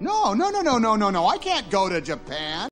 No, no, no, no, no, no, no. I can't go to Japan.